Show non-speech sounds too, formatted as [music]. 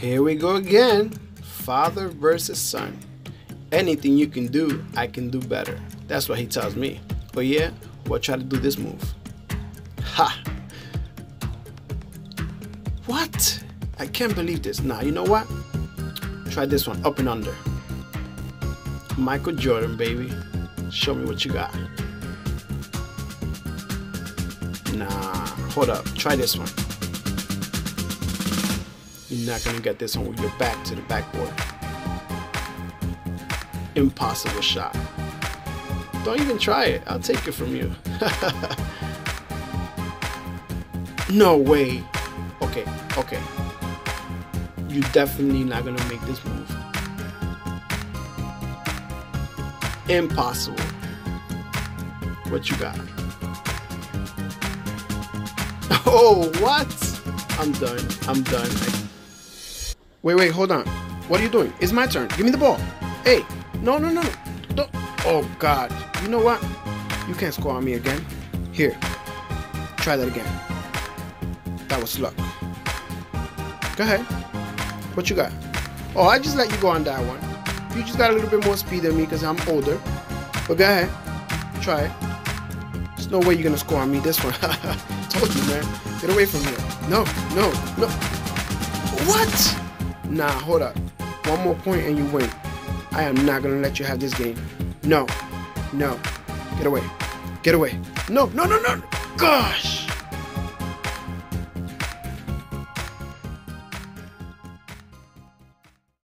Here we go again. Father versus son. Anything you can do, I can do better. That's what he tells me. But yeah, well, try to do this move. Ha! What? I can't believe this. Nah, you know what? Try this one, up and under. Michael Jordan, baby. Show me what you got. Nah, hold up. Try this one. You're not gonna get this one with your back to the backboard. Impossible shot. Don't even try it. I'll take it from you. [laughs] no way. Okay, okay. You're definitely not gonna make this move. Impossible. What you got? [laughs] Oh, what? I'm done. I'm done. Wait, wait, hold on. What are you doing? It's my turn. Give me the ball. Hey, no, no, no, no. Oh, God. You know what? You can't score on me again. Here. Try that again. That was luck. Go ahead. What you got? Oh, I just let you go on that one. You just got a little bit more speed than me because I'm older. But go ahead. Try it. No way you're to score on me this one. [laughs] Told you, man. Get away from here. No, no, no. What? Nah, hold up. One more point and you win. I am not to let you have this game. No. No. Get away. Get away. No, no, no, no. Gosh.